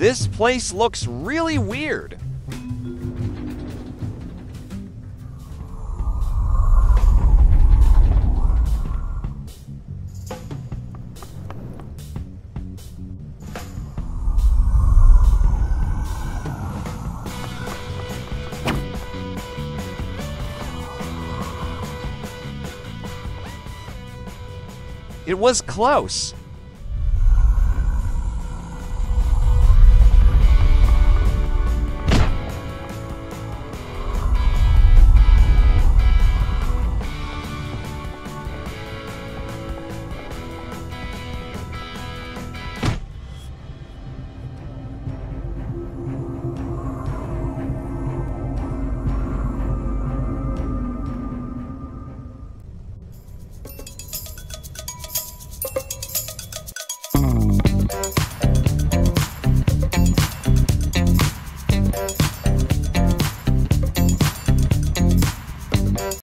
This place looks really weird. It was close.